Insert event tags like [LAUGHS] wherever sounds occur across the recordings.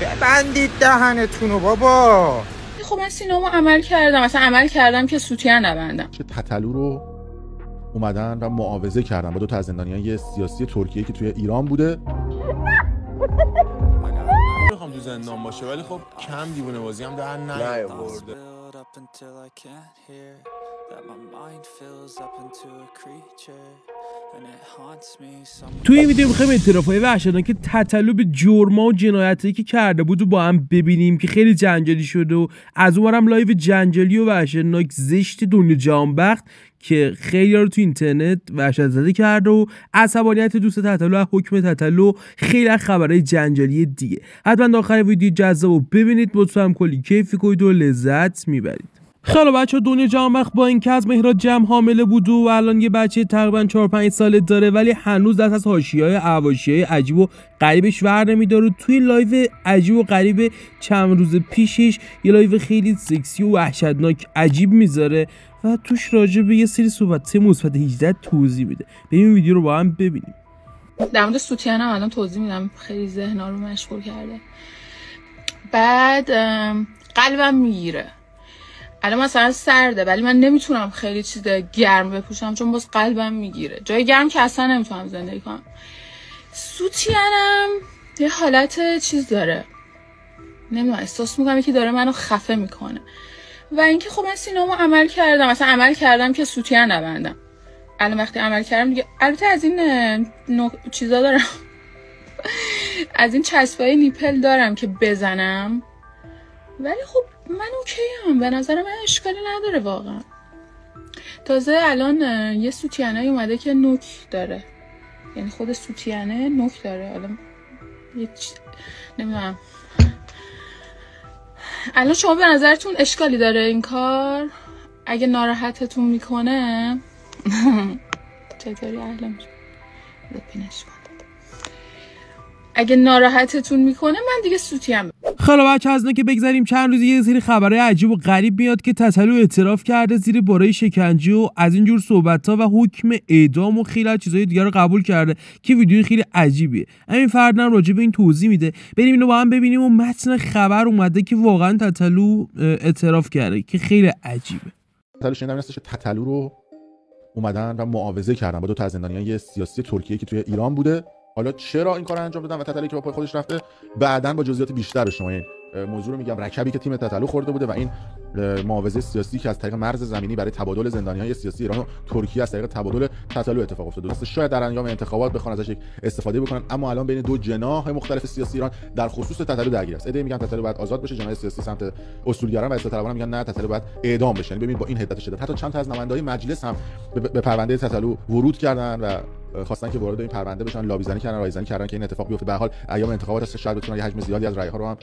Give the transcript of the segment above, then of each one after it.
ببندید دهنتونو بابا. خب من سینما عمل کردم. مثلا عمل کردم که سوتیان نبندم. که تتلو رو اومدن و معاوضه کردن. با دو تا از زندانیان سیاسی ترکیه که توی ایران بوده. می‌خوام تو زندان باشه ولی خب کم دیوونه بازی هم در نیاورده. توی این ویدیو می‌خوایم اعترافای وحشتناک تتلو به جرما و جنایتایی که کرده بود و با هم ببینیم که خیلی جنجالی شده و از اونورم live جنجالی و وحشتناک زشت دنیا جهانبخت که خیلی رو تو اینترنت وحشت زده کرده و عصبانیت دوست تتلو از حکم تتلو خیلی از خبرهای جنجالی دیگه. حتما آخر ویدیو جذاب و ببینید مطمئن کلی کیف می‌کنید و لذت می‌برید. خیلی بچه دنیا جهانبخت با اینکه از مهراد جم حامله بود و الان یه بچه تقریبا 4 5 ساله داره ولی هنوز دست از حاشیه‌های عجیب و غریبش ور نمیداره. توی live عجیب و غریب چند روز پیشش یه live خیلی سکسی و وحشتناک عجیب می‌ذاره و توش راجع به یه سری صحبت مثبت 18 توضیح میده. بریم ویدیو رو با هم ببینیم. در مورد سوتیان الان توضیح میدم. خیلی ذهنا رو مشغول کرده. بعد قلبم می‌گیره. الان مثلا سرده ولی من نمی‌تونم خیلی چیز گرم بپوشم چون باز قلبم می‌گیره. جای گرم که اصلا نمی‌تونم زندگی کنم. سوتیانم یه حالت چیز داره. نمی‌دونم احساس می‌کنم یکی داره منو خفه می‌کنه. و اینکه خب من سینما عمل کردم مثلا عمل کردم که سوتیان نبندم. الان وقتی عمل کردم دیگه البته از این نوع- چیزا دارم. [LAUGHS] از این چسبای نیپل دارم که بزنم. ولی خب من اوکی هم به نظر من اشکالی نداره واقعا. تازه الان یه سوتیانه اومده که نوک داره. یعنی خود سوتیانه نوک داره. حالا یه نمی‌دونم. الان شما به نظرتون اشکالی داره این کار؟ اگه ناراحتتون می‌کنه؟ [LAUGHS] چطوری؟ کن اگه ناراحتتون می‌کنه من دیگه سوتیم. خیلی بچه از که بگذریم چند روزی یه سری خبرهای عجیب و غریب میاد که تسلو اعتراف کرده زیر بارای شکنجه و از اینجور صحبت ها و حکم اعدام و خیلی از چیزهای دیگر رو قبول کرده که ویدیو خیلی عجیبیه. همین فردم راجع به این توضیح میده. بریم اینو با هم ببینیم و متن خبر اومده که واقعا تتلو اعتراف کرده که خیلی عجیبه. تتلو شنیدم تتلو رو اومدن و معاوضه کردن با دو تا زندانیان سیاسی ترکیه که توی ایران بوده. حالا چرا این کار انجام دادن و تتلو که با پای خودش رفته؟ بعدا با جزئیات بیشتر به شما. این موضوع رو میگم رکبی که تیم تتلو خورده بوده و این معاوضه سیاسی که از طریق مرز زمینی برای تبادل زندانیان سیاسی ایران و ترکیه از طریق تبادل تتلو اتفاق افتاده. است شاید در انجام انتخابات بخوان ازش استفاده بکنن اما الان بین دو جناح مختلف سیاسی ایران در خصوص تتلو درگیر است. ایده میگن تتلو باید آزاد بشه جناح سیاسی سمت اصولگران و اصلاح میگن نه تتلو باید اعدام بشه. یعنی ببینید با این حدت شدت حتی چند تا از نماینده‌های مجلس هم به پرونده تتلو ورود کردن و خواستن که وارد این پرونده بشن لابیزنی کردن رایزنی کردن که این اتفاق بیفته. به هر حال ایام انتخابات است شاید بتونن یه حجم زیادی از رأی ها رو هم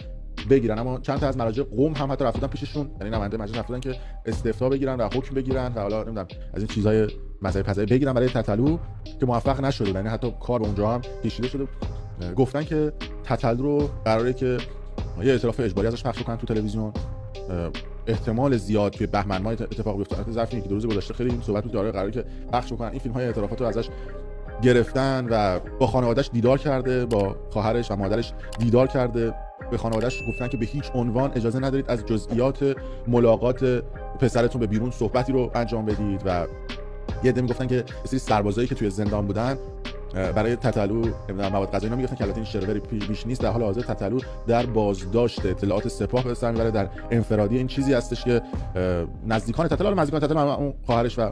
بگیرن. اما چند تا از مراجع قوم هم حتی رفتن پیششون. یعنی نماینده مجلس رفتن که استفتاء بگیرن و حکم بگیرن و حالا نمی‌دونم از این چیزای مذهبی پذیری بگیرن برای تتلو که موفق نشده یعنی حتی کار به اونجا هم پیچیده شده. گفتن که تتلو رو قراره که یه اعتراف اجباری ازش پخش کنن تو تلویزیون. احتمال زیاد توی بهمن ماه اتفاق بیفته. البته ظرف یک دو روز گذشته خیلی این صحبت بود که قراره که پخش بکنن. این فیلم های اعترافات رو ازش گرفتن و با خانوادهش دیدار کرده با خواهرش و مادرش دیدار کرده. به خانوادهش گفتن که به هیچ عنوان اجازه ندارید از جزئیات ملاقات پسرتون به بیرون صحبتی رو انجام بدید و یه عده می‌گفتن که سری سربازایی که توی زندان بودن برای تتلو مواد غذایی اینا می‌گفتن که البته این شروری بیش نیست. در حال حاضر تتلو در بازداشت اطلاعات سپاه به سر در انفرادی این چیزی هستش که نزدیکان تتلو نزدیکان تتلو اون خواهرش و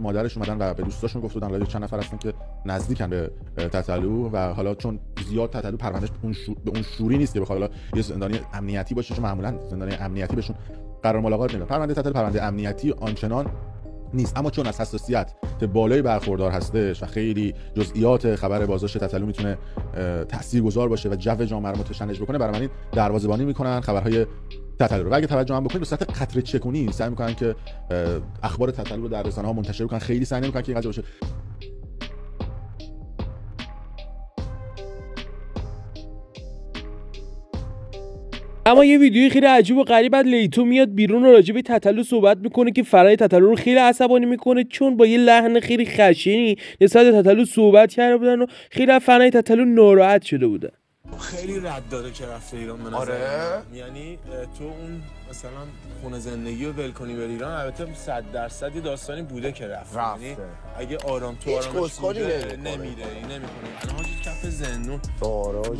مادرش اومدن و به دوستاشون گفت بودن چند نفر هستن که نزدیکن به تتلو و حالا چون زیاد تتلو پروندهش اون به اون شوری نیست که بخواد حالا یه زندانی امنیتی باشه چون معمولا زندانی امنیتی بهشون قرار ملاقات نمیدن پرونده تتلو پرونده امنیتی آنچنان نیست اما چون از حساسیت بالای برخوردار هستش و خیلی جزئیات خبر بازداشت تتلو می‌تونه تاثیرگذار باشه و جو جامعه رو متشنج بکنه برای این دروازه‌بانی می‌کنن خبرهای تتلو و اگه توجه هم بکنید به صورت قطره چکونی سعی می‌کنن که اخبار تتلو رو در رسانه‌ها منتشر کنن خیلی سعی نمی‌کنن که این باشه. اما یه ویدیوی خیلی عجیب و غریب از لیتو میاد بیرون و راجع به تتلو صحبت می‌کنه که فرای تتلو رو خیلی عصبانی می‌کنه چون با یه لحن خیلی خشنی نسبت تتلو صحبت کرده بودن و خیلی از فنای تتلو ناراحت شده بودن. خیلی رد داره که رفته ایران به آره؟ یعنی تو اون مثلا خونه زندگی رو ول کنی بری ایران البته 100 درصد یه داستانی بوده که رفته رفته. یعنی اگه آرام تو هیچ آرامش بوده. نمیره این نمی‌کنه. الان حاجی کف زندون.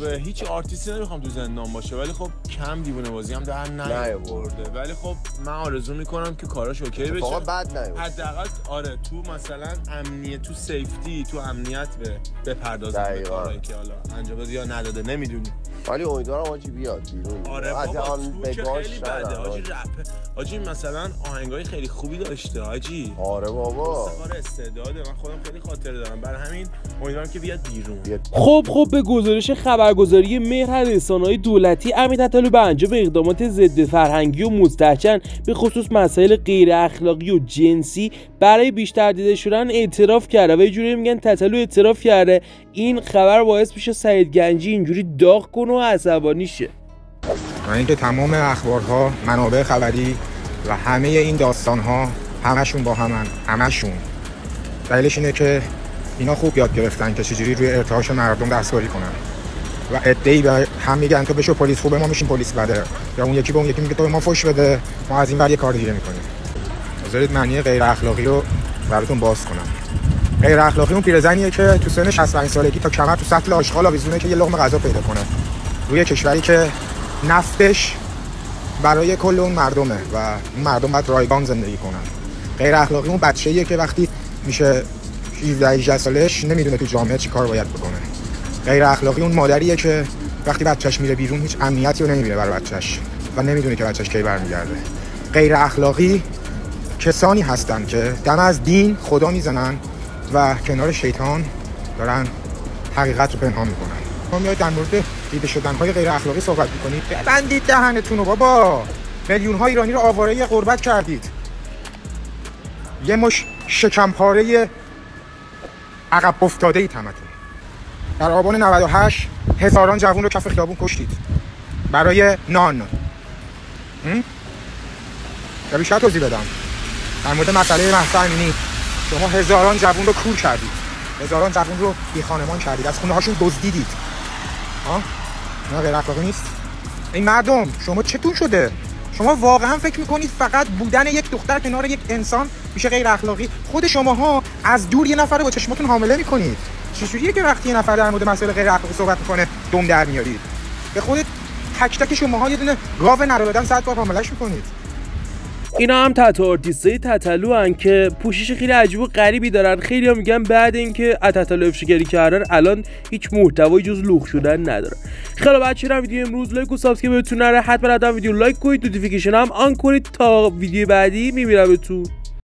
و هیچ آرتیستی نمی‌خوام تو زندان باشه ولی خب کم دیوونه بازی هم در نیاورده. ولی خب من آرزو می‌کنم که کاراش OK بشه. بد نیست حداقل آره تو مثلا امنیت تو safety تو امنیت به بپردازن به. کارهایی که حالا انجام بده یا نداده. نمی‌دونی. ولی امیدوارم آجی بیاد بیرون. آره بابا تو که خیلی بده. حاجی آجی. رپ حاجی مثلا آهنگای خیلی خوبی داشته حاجی آره بابا. استقار استعداده من خودم خیلی خاطره دارم. برای همین امیدوارم که بیاد بیرون. بیاد. خب خب به گزارش خبرگزاری مهر از رسانه‌های دولتی امیر تتلو به انجام اقدامات ضد فرهنگی و مستحکم به خصوص مسائل غیر اخلاقی و جنسی برای بیشتر دیده شدن اعتراف کرده. و یه جوری میگن تتلو اعتراف کرده. این خبر باعث میشه سعید گنجی اینجوری داغ کنه و عصبانی شه. و اینکه تمام اخبارها منابع خبری و همه این داستانها همشون با همن همشون. دلیلش اینه که اینا خوب یاد گرفتن که چجوری روی ارتعاش مردم دستکاری کنن. و ادعی به هم میگن تو بشو پلیس خوبه ما میشیم پلیس بده. یا اون یکی به اون یکی میگه تو ما فش بده. ما از این ور یه کار دیگه می‌کنیم. بذارید معنی غیر اخلاقی رو براتون باز کنم. غیر اخلاقی اون پیرزنیه که تو سن 65 سالگی تا کمر تو سطل آشغال آویزونه که یه لقمه غذا پیدا کنه. روی کشوری که نفتش برای کل اون مردمه و اون مردم باید رایگان زندگی کنن. غیر اخلاقی اون بچه‌ایه که وقتی میشه 17 18 سالش نمی‌دونه تو جامعه چی کار باید بکنه. غیر اخلاقی اون مادریه که وقتی بچهش میره بیرون هیچ امنیتی رو نمی‌بینه برای بچهش و نمی‌دونه که بچهش کی برمیگرده. غیر اخلاقی کسانی هستند که دم از دین خدا می‌زنن و کنار شیطان دارن حقیقت رو پنهان می‌کنن. ما میاد در مورد دیده شدن های غیر اخلاقی صحبت می‌کنید. ببندید دهنتون رو بابا. میلیون ها ایرانی رو آواره غربت کردید. یه مش شکمپاره عقب افتاده ای در آبان 98 هزاران جوون رو کف خیابون کشتید. برای نان؟ یا بیشتر توضیح بدم. در مورد مسئله مهسا امینی شما هزاران جوون رو کور کردید. هزاران جوون رو بی خانمان کردید. از خونه هاشون دزدیدید. ها؟ اینا غیر اخلاقی نیست. این مردم شما چتون شده؟ شما واقعا فکر می‌کنید فقط بودن یک دختر کنار یک انسان میشه غیر اخلاقی؟ خود شماها از دور یه نفر رو با چشماتون حامله می‌کنید. چجوریه که وقتی یه نفر در مورد مسائل غیر اخلاقی صحبت می‌کنه دم در میارید؟ به خودت تک تک شماها یه دونه گاو نرو صد بار حاملش می‌کنید. اینا هم تتو آرتیستای تتلو هن که پوشش خیلی عجیب و غریبی دارن. خیلی ها میگن بعد اینکه تتلو افشاگری کردن الان هیچ محتوایی جز لوس شدن نداره. خیلی بچه هم ویدیو امروز like و subscribe یادتون نره؟ حتما حتما ویدیو like کنید notification هم on کنید. تا ویدیو بعدی می‌بینم بهتون